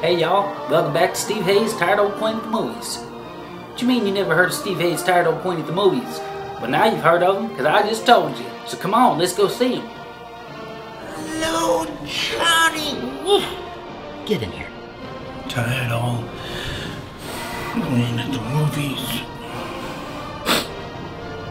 Hey y'all, welcome back to Steve Hayes Tired Old Queen at the Movies. What you mean you never heard of Steve Hayes Tired Old Queen at the Movies? Well now you've heard of him, because I just told you. So come on, let's go see him. Hello, Johnny. Get in here. Tired old Queen at the movies.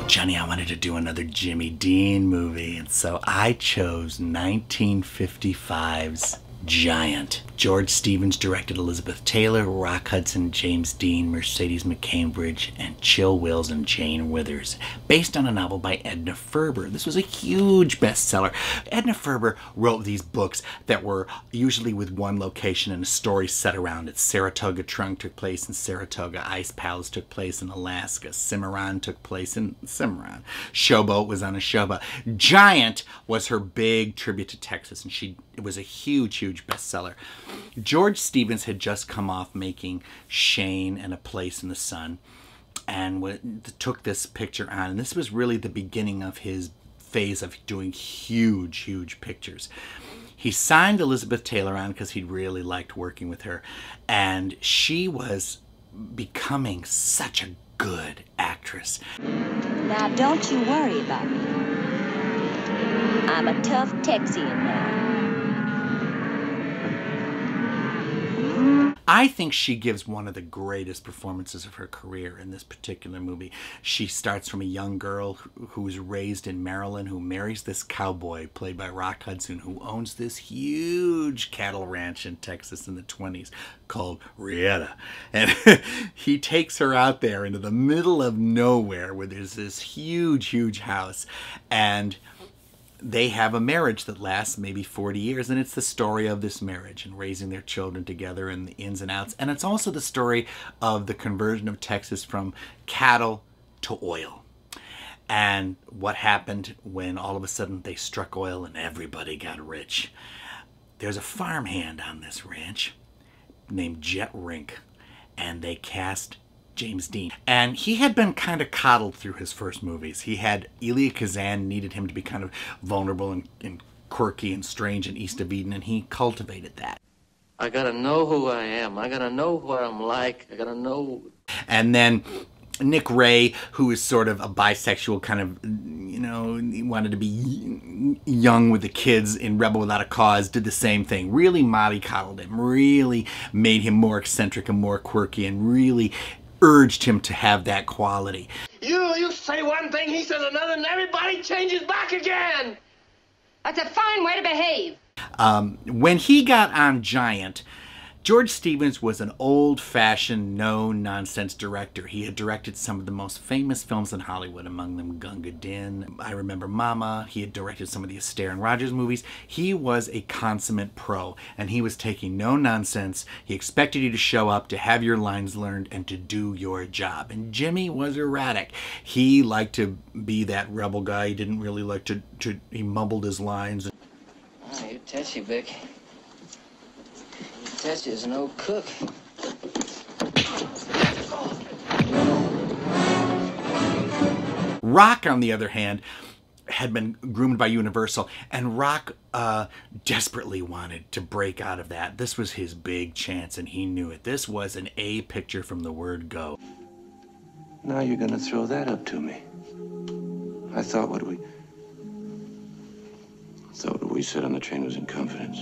Johnny, I wanted to do another Jimmy Dean movie, and so I chose 1955's Giant. George Stevens directed Elizabeth Taylor, Rock Hudson, James Dean, Mercedes McCambridge, and Chill Wills and Jane Withers, based on a novel by Edna Ferber. This was a huge bestseller. Edna Ferber wrote these books that were usually with one location and a story set around it. Saratoga Trunk took place in Saratoga, Ice Palace took place in Alaska, Cimarron took place in Cimarron, Showboat was on a showboat. Giant was her big tribute to Texas, and she it was a huge, huge bestseller. George Stevens had just come off making Shane and A Place in the Sun and took this picture on. And this was really the beginning of his phase of doing huge, huge pictures. He signed Elizabeth Taylor on because he really liked working with her. And she was becoming such a good actress. Now, don't you worry about me. I'm a tough Texian now. I think she gives one of the greatest performances of her career in this particular movie. She starts from a young girl who was raised in Maryland, who marries this cowboy played by Rock Hudson, who owns this huge cattle ranch in Texas in the 20s called Reata. And he takes her out there into the middle of nowhere where there's this huge, huge house. And they have a marriage that lasts maybe 40 years and it's the story of this marriage and raising their children together and the ins and outs. And it's also the story of the conversion of texas from cattle to oil. And what happened when all of a sudden they struck oil and everybody got rich. There's a farmhand on this ranch named Jett Rink and they cast James Dean. And he had been kind of coddled through his first movies. He had Elia Kazan needed him to be kind of vulnerable and, and quirky and strange in East of Eden, and he cultivated that. I gotta know who I am. I gotta know what I'm like. I gotta know. And then Nick Ray, who is sort of a bisexual kind of, you know, he wanted to be young with the kids in Rebel Without a Cause, did the same thing. Really mollycoddled him, really made him more eccentric and more quirky, and really urged him to have that quality. You, you say one thing, he says another, and everybody changes back again. That's a fine way to behave. Um, when he got on Giant, George Stevens was an old fashioned, no nonsense director. He had directed some of the most famous films in Hollywood, among them Gunga Din, I Remember Mama. He had directed some of the Astaire and Rogers movies. He was a consummate pro, and he was taking no nonsense. He expected you to show up, to have your lines learned, and to do your job. And Jimmy was erratic. He liked to be that rebel guy. He didn't really like to, to he mumbled his lines. Oh, you touchy, Bick. Tessie is an old cook. Rock, on the other hand, had been groomed by Universal, and Rock uh, desperately wanted to break out of that. This was his big chance, and he knew it. This was an A picture from the word go. Now you're gonna throw that up to me. I thought what we. Thought what we said on the train was in confidence.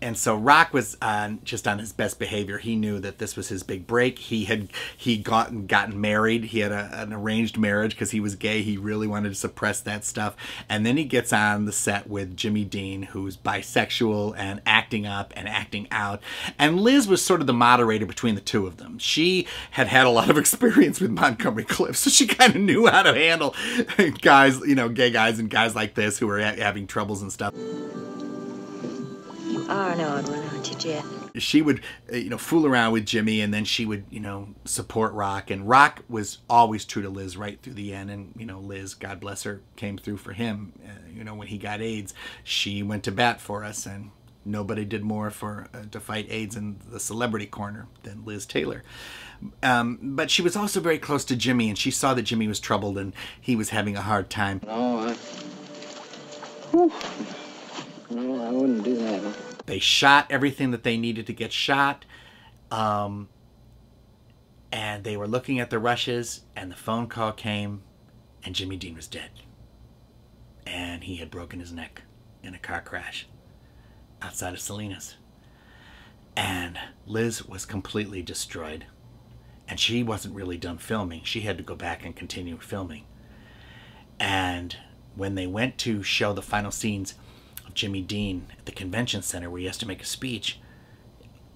And so Rock was on just on his best behavior. He knew that this was his big break. He had he gotten gotten married. He had a, an arranged marriage because he was gay. He really wanted to suppress that stuff. And then he gets on the set with Jimmy Dean, who's bisexual and acting up and acting out. And Liz was sort of the moderator between the two of them. She had had a lot of experience with Montgomery Clift, so she kind of knew how to handle guys, you know, gay guys and guys like this who were having troubles and stuff are an odd one, aren't you, Jeff? She would, uh, you know, fool around with Jimmy, and then she would, you know, support Rock. And Rock was always true to Liz right through the end. And you know, Liz, God bless her, came through for him. Uh, you know, when he got AIDS, she went to bat for us, and nobody did more for uh, to fight AIDS in the celebrity corner than Liz Taylor. Um, but she was also very close to Jimmy, and she saw that Jimmy was troubled and he was having a hard time. No, I, no, I wouldn't do that. They shot everything that they needed to get shot. Um, and they were looking at the rushes, and the phone call came, and Jimmy Dean was dead. And he had broken his neck in a car crash outside of Salinas. And Liz was completely destroyed. And she wasn't really done filming. She had to go back and continue filming. And when they went to show the final scenes Jimmy Dean at the convention center where he has to make a speech,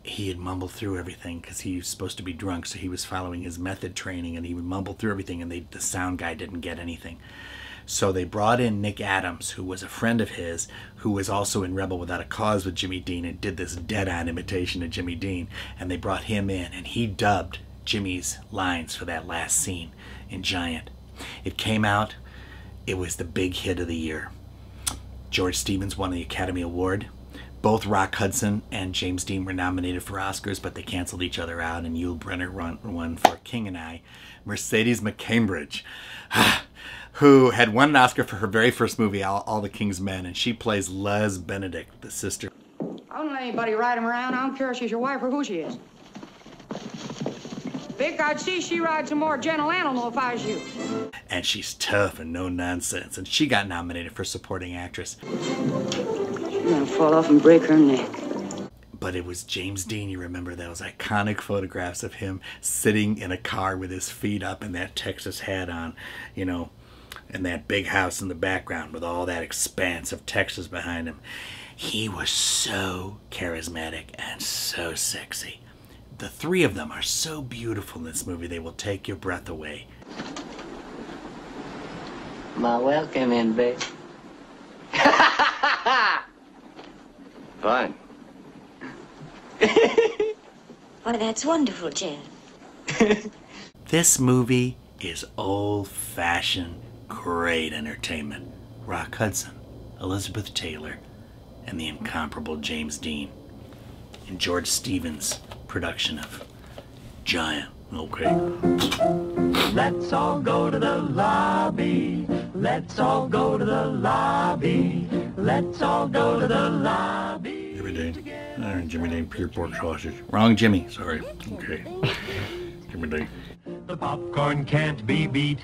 he had mumbled through everything because he was supposed to be drunk, so he was following his method training, and he would mumble through everything, and they, the sound guy didn't get anything. So they brought in Nick Adams, who was a friend of his, who was also in Rebel Without a Cause with Jimmy Dean, and did this dead-on imitation of Jimmy Dean, and they brought him in, and he dubbed Jimmy's lines for that last scene in Giant. It came out. It was the big hit of the year. George Stevens won the Academy Award. Both Rock Hudson and James Dean were nominated for Oscars, but they canceled each other out, and Yul Brynner won, won for King and I. Mercedes McCambridge, who had won an Oscar for her very first movie, All, All the King's Men, and she plays Luz Benedict, the sister. I don't let anybody ride him around. I don't care if she's your wife or who she is. Bick, I'd see she rides a more gentle animal if I was you. And she's tough and no nonsense, and she got nominated for supporting actress. She's gonna fall off and break her neck. but it was James Dean. You remember those iconic photographs of him sitting in a car with his feet up and that Texas hat on, you know, and that big house in the background with all that expanse of Texas behind him. He was so charismatic and so sexy. The three of them are so beautiful in this movie, they will take your breath away. My welcome in, babe. Fine. Why, that's wonderful, Jett. This movie is old fashioned, great entertainment. Rock Hudson, Elizabeth Taylor, and the incomparable James Dean. And George Stevens' production of Giant. Okay. Let's all go to the lobby. Let's all go to the lobby. Let's all go to the lobby. Jimmy Dean. Uh, Jimmy Dean pure pork sausage. Wrong Jimmy, sorry. Okay. Jimmy Dean. The popcorn can't be beat.